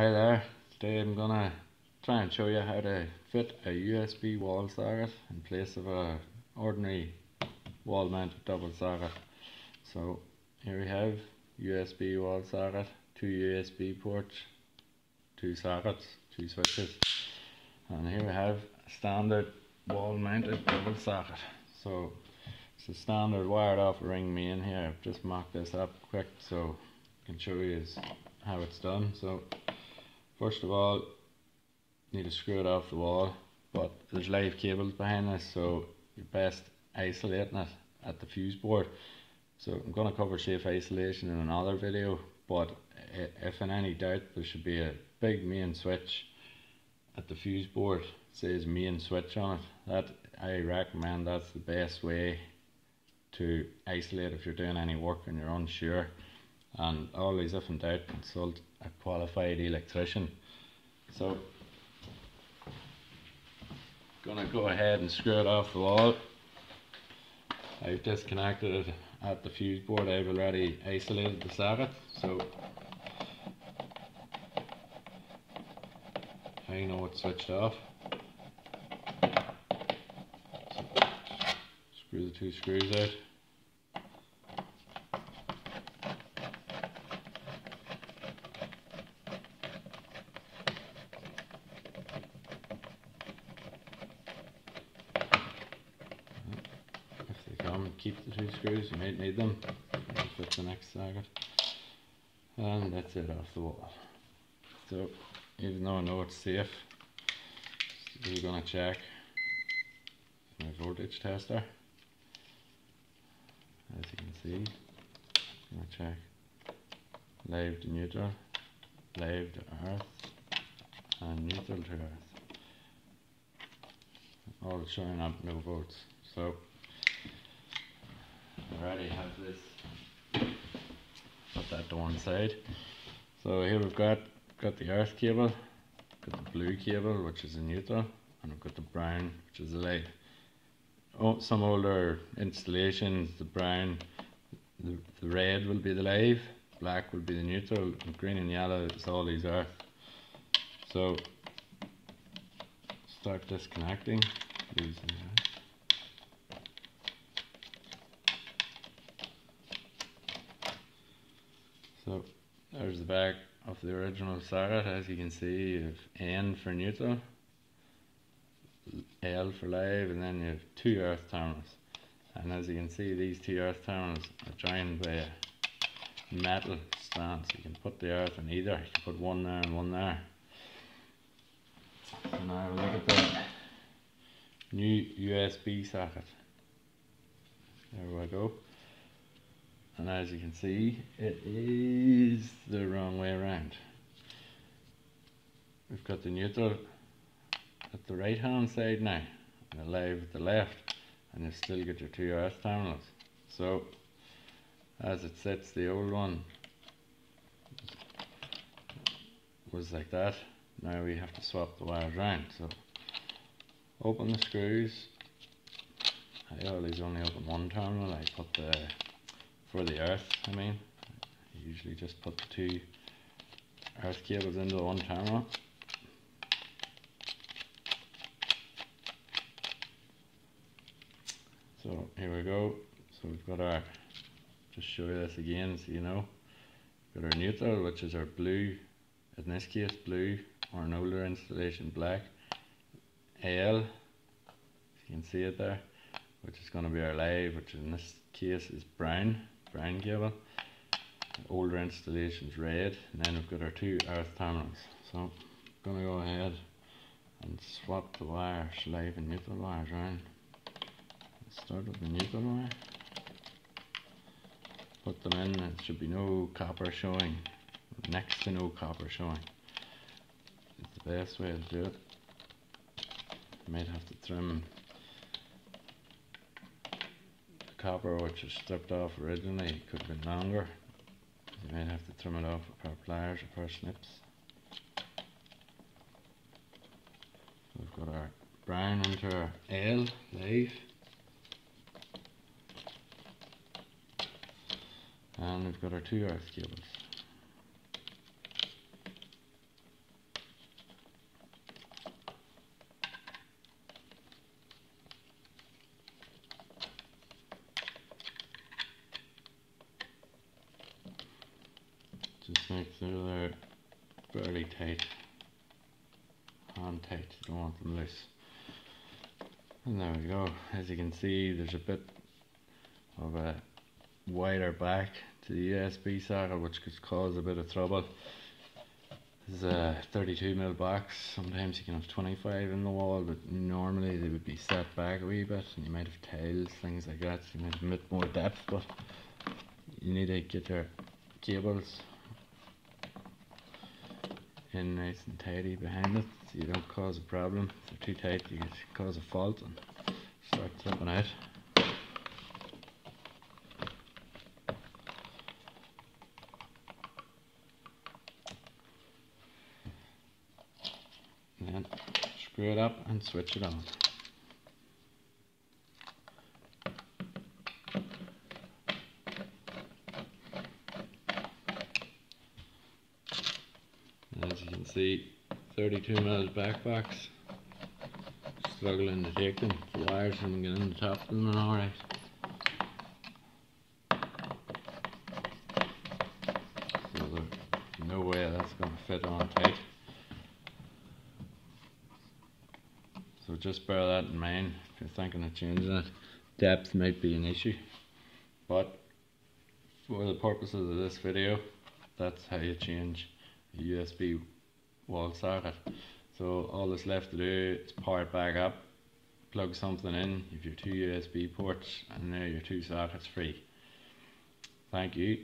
Hi there, today I'm gonna try and show you how to fit a USB wall socket in place of a ordinary wall mounted double socket. So here we have USB wall socket, two USB ports, two sockets, two switches and here we have standard wall mounted double socket. So it's a standard wired off ring main here. I've just mocked this up quick so I can show you how it's done. So First of all, need to screw it off the wall, but there's live cables behind this, so you're best isolating it at the fuse board. So I'm going to cover safe isolation in another video, but if in any doubt, there should be a big main switch at the fuse board. It says main switch on it. That I recommend that's the best way to isolate if you're doing any work and you're unsure and always if in doubt consult a qualified electrician. So gonna go ahead and screw it off the wall. I've disconnected it at the fuse board. I've already isolated the socket so I know it's switched off. So screw the two screws out keep the two screws, you might need them. Fit the next socket. And that's it off the wall. So even though I know it's safe, we're gonna check my voltage tester. As you can see, I'm gonna check live to neutral, live to earth, and neutral to earth. All showing up no volts. So already have this. Put that to one side so here we've got got the earth cable got the blue cable which is a neutral and we've got the brown which is a light. Oh some older installations the brown the, the red will be the live black will be the neutral and green and yellow is all these earth. So start disconnecting. So there's the back of the original socket as you can see you have N for neutral, L for live and then you have two earth terminals and as you can see these two earth terminals are joined by a metal stand so you can put the earth in either, you can put one there and one there. So now look at the new USB socket. There we go and as you can see it is the wrong way around. We've got the neutral at the right hand side now and the live at the left and you still get your two earth terminals. So as it sits the old one was like that. Now we have to swap the wires around so open the screws. I always only open one terminal. I put the for the earth I mean. Usually just put the two earth cables into one terminal so here we go. So we've got our just show you this again so you know. Got our neutral which is our blue in this case blue or an older installation black AL you can see it there which is going to be our live which in this case is brown brown cable older installations red and then we've got our two earth terminals so I'm gonna go ahead and swap the wires live and neutral wires around start with the neutral wire. Put them in there should be no copper showing. Next to no copper showing. It's the best way to do it. Might have to trim copper which was stripped off originally could have been longer. You might have to trim it off with a pair of pliers or a pair of snips. We've got our brown into our L live. And we've got our two earth cables. Sure they're fairly tight. On tight, you don't want them loose. And there we go. As you can see, there's a bit of a wider back to the USB socket, which could cause a bit of trouble. This is a 32 mil box. Sometimes you can have 25 in the wall, but normally they would be set back a wee bit, and you might have tiles, things like that. So you might have a bit more depth, but you need to get your cables in nice and tidy behind it so you don't cause a problem. If they're too tight you can cause a fault and start slipping out. Then screw it up and switch it on. You 32 mils back box. Struggling to take them. The wires haven't get in the top of them and alright. So there's no way that's going to fit on tight. So just bear that in mind if you're thinking of changing it. Depth might be an issue, but for the purposes of this video, that's how you change a USB wall socket. So all that's left to do is power it back up, plug something in, you have your two USB ports, and now your two sockets free. Thank you.